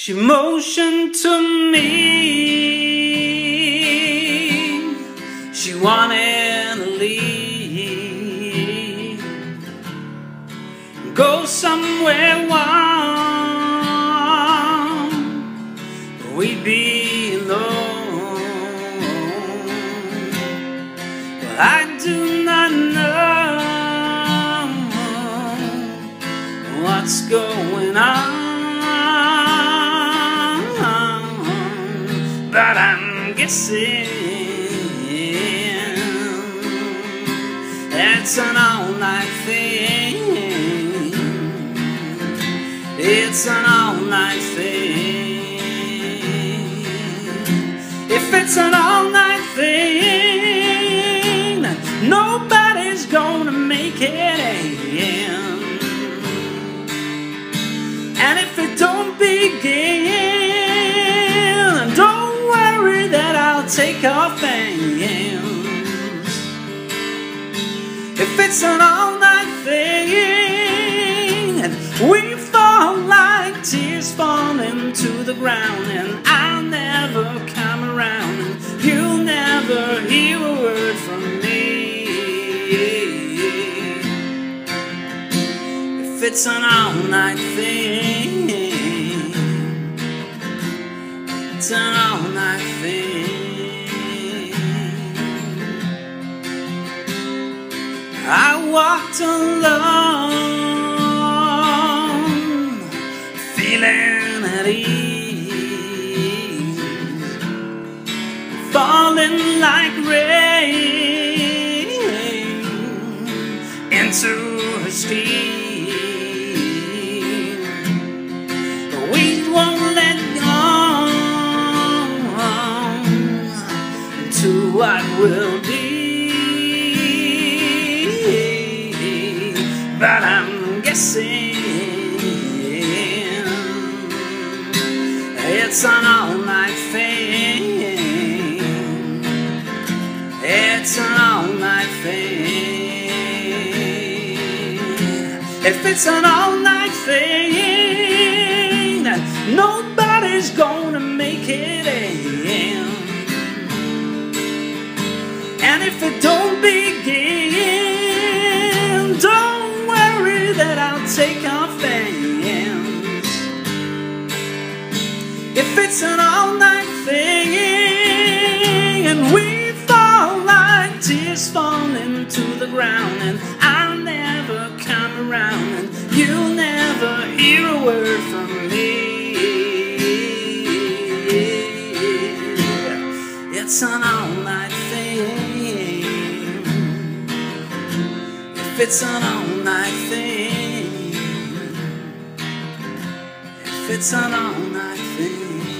She motioned to me. She wanted to leave, go somewhere warm. We'd be alone. But I do not know what's going on. But I'm guessing it's an all night thing. It's an all night thing. Take. If it's an all night thing, we fall like tears falling to the ground, and I'll never come around, and you'll never hear a word from me. If it's an all night thing, it's an all night thing. Walked alone, feeling at ease, falling like rain into her steam. But we won't let go into what will But I'm guessing it's an all night thing. It's an all night thing. If it's an all night thing, nobody's gonna make it in. And if it don't begin, take offense. If it's an all night thing, and we fall like tears falling to the ground, and I'll never come around, and you'll never hear a word from me. It's an all night thing. If it's an all If it's an all night thing.